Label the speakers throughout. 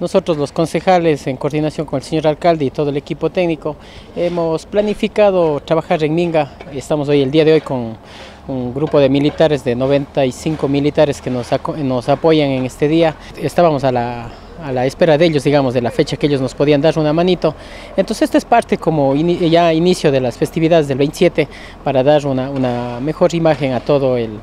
Speaker 1: Nosotros los concejales, en coordinación con el señor alcalde y todo el equipo técnico, hemos planificado trabajar en Minga. Estamos hoy, el día de hoy, con un grupo de militares, de 95 militares que nos, apoyan en este día. Estábamos a la, espera de ellos, digamos, de la fecha que ellos nos podían dar una manito. Entonces esta es parte como ya inicio de las festividades del 27 para dar una, mejor imagen a todo el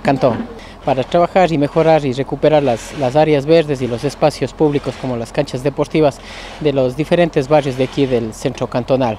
Speaker 1: cantón para trabajar y mejorar y recuperar las, las, áreas verdes y los espacios públicos como las canchas deportivas de los diferentes barrios de aquí del centro cantonal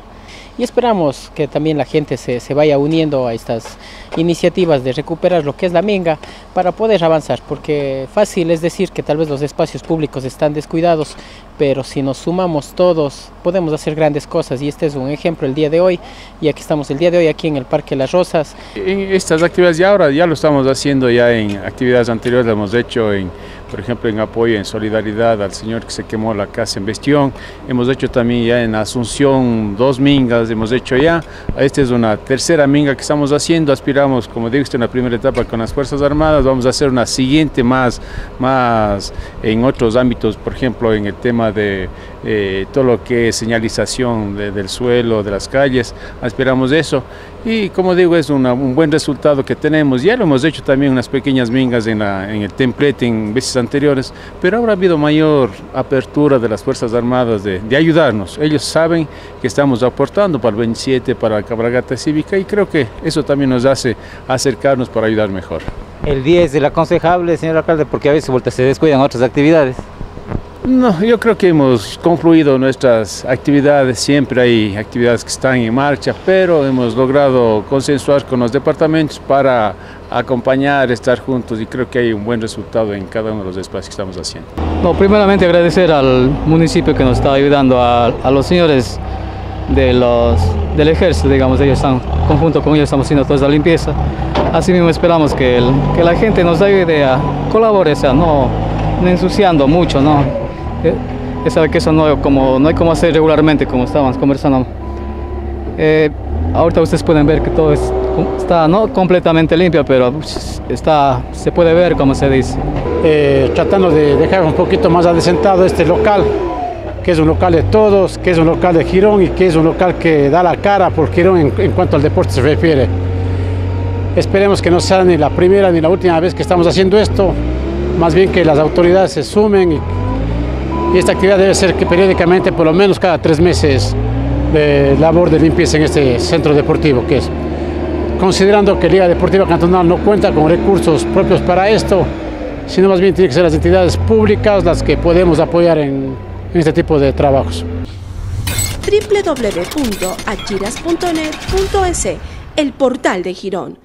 Speaker 1: y esperamos que también la gente se, se, vaya uniendo a estas iniciativas de recuperar lo que es la minga para poder avanzar, porque fácil es decir que tal vez los espacios públicos están descuidados, pero si nos sumamos todos podemos hacer grandes cosas y este es un ejemplo el día de hoy y aquí estamos el día de hoy aquí en el Parque Las Rosas.
Speaker 2: En estas actividades ya ahora ya lo estamos haciendo ya en actividades anteriores, lo hemos hecho en por ejemplo en apoyo, en solidaridad al señor que se quemó la casa en Bestión, hemos hecho también ya en Asunción dos mingas, hemos hecho ya, esta es una tercera minga que estamos haciendo, aspiramos, como digo, en la primera etapa con las Fuerzas Armadas, vamos a hacer una siguiente más, más en otros ámbitos, por ejemplo en el tema de eh, todo lo que es señalización de, del suelo, de las calles, aspiramos eso y como digo es un buen resultado que tenemos, ya lo hemos hecho también unas pequeñas mingas en, el templete en veces anteriores, pero ahora ha habido mayor apertura de las Fuerzas Armadas de, ayudarnos. Ellos saben que estamos aportando para el 27, para la cabalgata cívica y creo que eso también nos hace acercarnos para ayudar mejor.
Speaker 3: El 10 el aconsejable, señor alcalde, porque a veces se descuidan otras actividades.
Speaker 2: No, yo creo que hemos concluido nuestras actividades, siempre hay actividades que están en marcha, pero hemos logrado consensuar con los departamentos para acompañar, estar juntos y creo que hay un buen resultado en cada uno de los espacios que estamos haciendo.
Speaker 4: No, primeramente agradecer al municipio que nos está ayudando, a, los señores de los, del ejército, digamos, ellos están, conjunto con ellos estamos haciendo toda esa limpieza. Así mismo esperamos que, que la gente nos ayude a colaborar, o sea, no, no ensuciando mucho, ¿no? Ya sabe que eso no, como, no hay como hacer regularmente como estábamos conversando. Eh, ahorita ustedes pueden ver que todo es, está no completamente limpio, pero está, se puede ver como se dice.
Speaker 5: Eh, tratando de dejar un poquito más adecentado este local, que es un local de todos, que es un local de Girón y que es un local que da la cara por Girón en, en cuanto al deporte se refiere. Esperemos que no sea ni la primera ni la última vez que estamos haciendo esto, más bien que las autoridades se sumen y y esta actividad debe ser que periódicamente, por lo menos cada tres meses, de labor de limpieza en este centro deportivo que es. Considerando que Liga Deportiva Cantonal no cuenta con recursos propios para esto, sino más bien tiene que ser las entidades públicas las que podemos apoyar en, en este tipo de trabajos.
Speaker 6: www.achiras.net.es, el portal de Girón